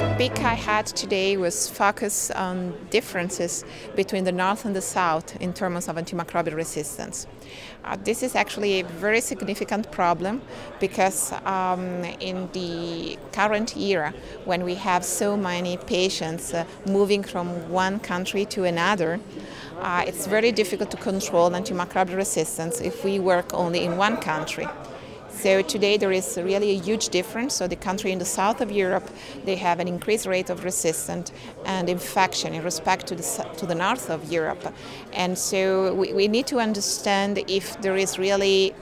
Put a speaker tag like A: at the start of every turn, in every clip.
A: topic I had today was focused on differences between the North and the South in terms of antimicrobial resistance. Uh, this is actually a very significant problem because um, in the current era, when we have so many patients uh, moving from one country to another, uh, it's very difficult to control antimicrobial resistance if we work only in one country. So today there is really a huge difference. So the country in the south of Europe, they have an increased rate of resistance and infection in respect to the, to the north of Europe. And so we, we need to understand if there is really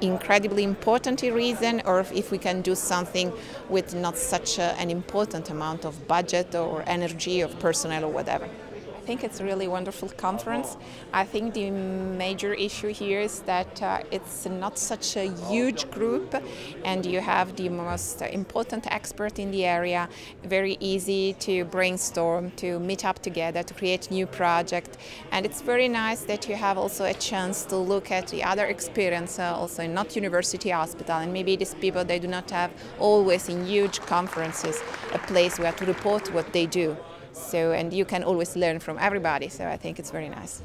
A: incredibly important reason or if we can do something with not such a, an important amount of budget or energy of personnel or whatever. I think it's a really wonderful conference. I think the major issue here is that uh, it's not such a huge group and you have the most important expert in the area, very easy to brainstorm, to meet up together, to create new project. And it's very nice that you have also a chance to look at the other experience uh, also in not university hospital and maybe these people they do not have always in huge conferences a place where to report what they do. So, and you can always learn from everybody, so I think it's very nice.